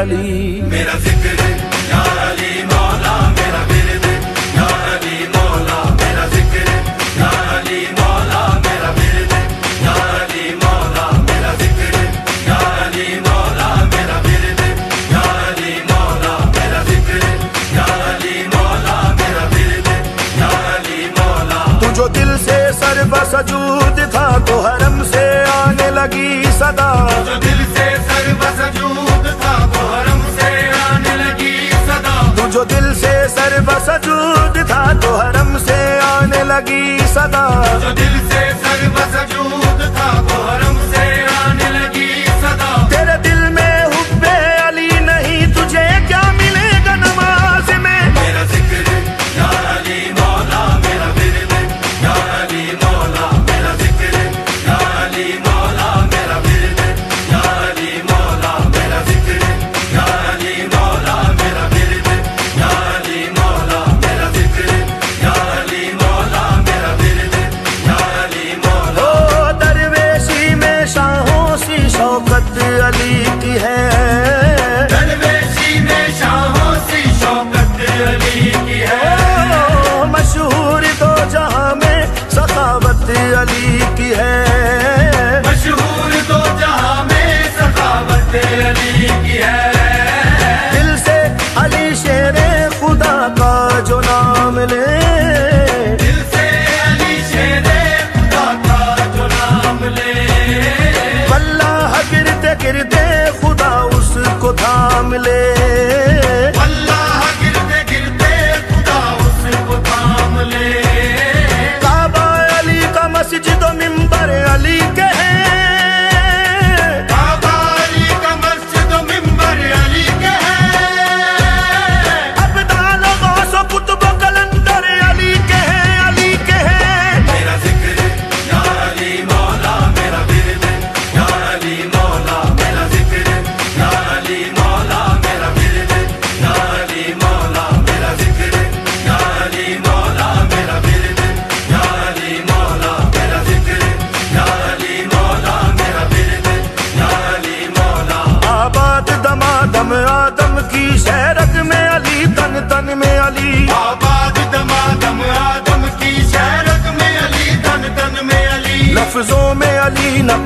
अली मेरा ज़िक्र या अली मौला मेरा विरद या अली मौला मेरा ज़िक्र या अली मौला मेरा विरद या अली मौला मेरा ज़िक्र या अली मौला मेरा विरद या अली मौला मेरा ज़िक्र या अली मौला मेरा विरद या अली मौला। जो दिल से सर से बस था तो हरम से आने लगी सदा। जो दिल से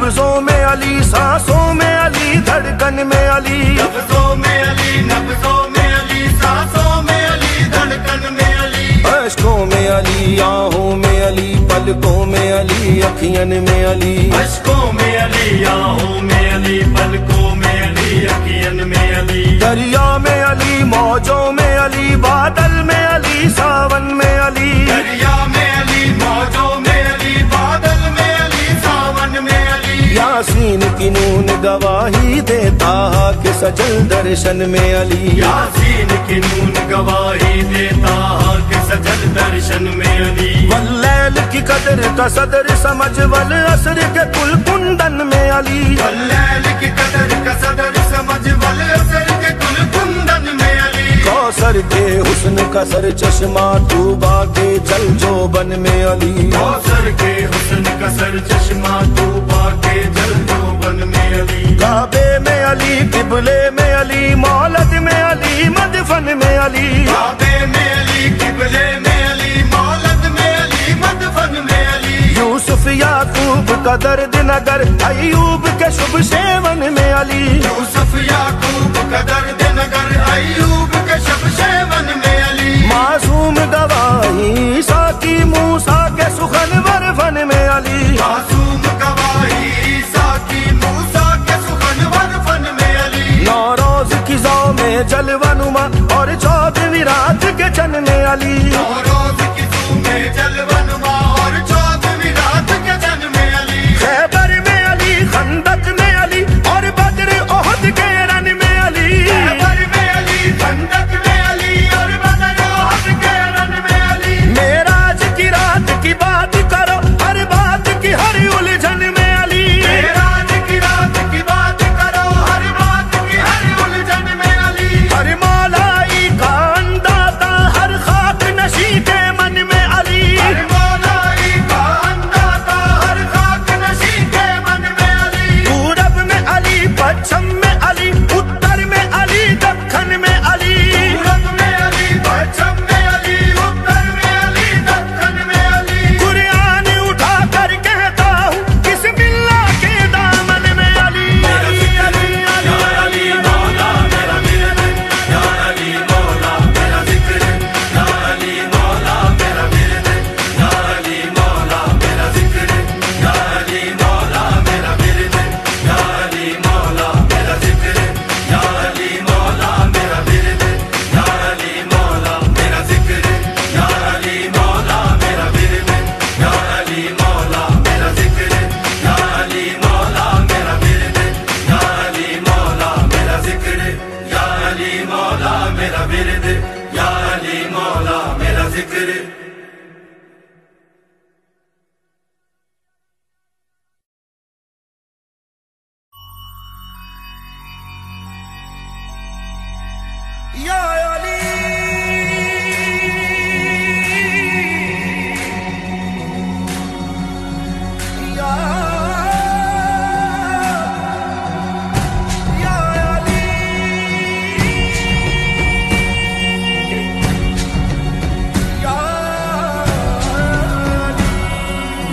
नब्जों में अली सांसों में अली धड़कन में अली लफ्जों में अली नब्जों में अली सांसों में अली धड़कन में अली अशकों में अली आहों में अली पलकों में अली अखियन में अली अशकों में अली आहों में अली पलकों में अली अखियन में अली दरिया में अली मौजों में अली बादल में अली सावन में अली गवाही देता के सजल दर्शन में अली। यासीन की नून गवाही देता कि सजल दर्शन में अली। वल्लैल की कदर का सदर समझ वल असर के कुल कुंदन में अली। वल्लैल की कदर का सदर समझ वल असर के कुल कुंदन में अली। कौसर के हुस्न का सर चश्मा तूबा के जल जो बन में अली। कौसर के हुस्न का सर चश्मा तूबा के जल बन में अली। काबे में अली किबले में अली मौलद में अली मदफन में अली। काबे में अली किबले में अली मौलद में अली मदफन में अली। यूसुफ याकूब का दर्द नगर अयूब के शुभ सेवन में अली। यूसुफ याकूब का दर्द नगर अयूब के शब शेवन में अली। मासूम गवाही साकी मूसा के सुखन वरफन में अली। मासूम जौ में और चौदहवीं रात के चलने वाली।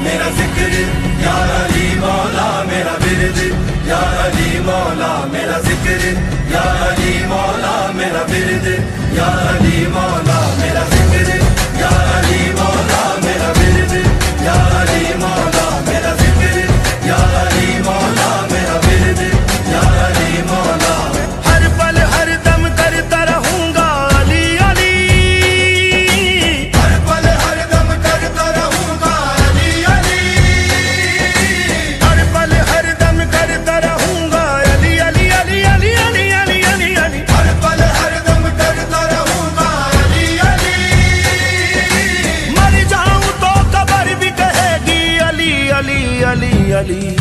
मेरा जिक्र यार अली मौला मेरा बिरद यार अली मौला बिरद या अली मौला मेरा बिरद या अली मौला feliz.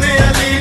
में अली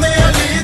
में अली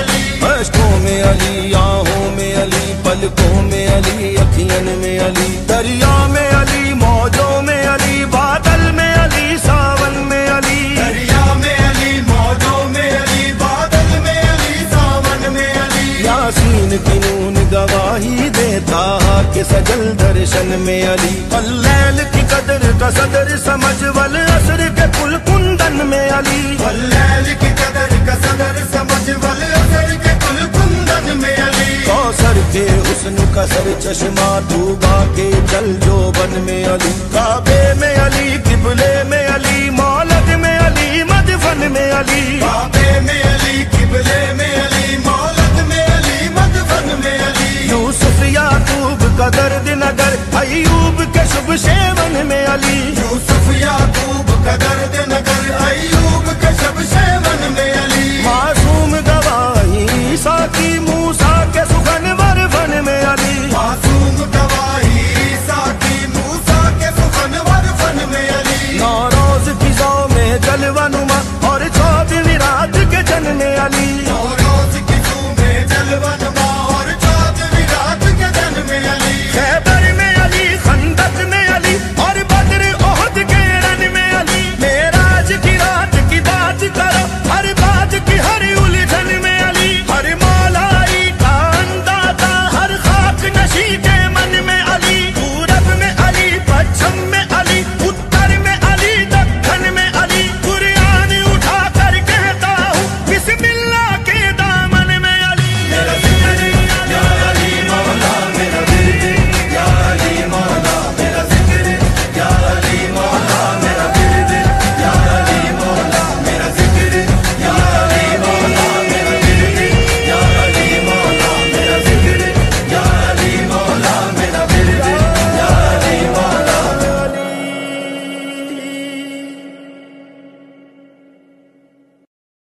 अलीसो में अली याहो में अली पलको में अली अखियन में अली दरिया में के सजल दर्शन में अली। अल्लैल की कदर का सदर समझ, वल असर के कुल कुंदन में अली। अल्लैल की कदर का सदर समझ, वल असर के कुल कुंदन में अली। कौसर के हुस्न का सर चश्मा तूबा के जल जो बन में अली। काबे में अली, किबले में अली, मौलद में अली, मदफन में अली। का दर्द न अयूब के शुभ सेवन में अली।